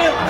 Mayfield.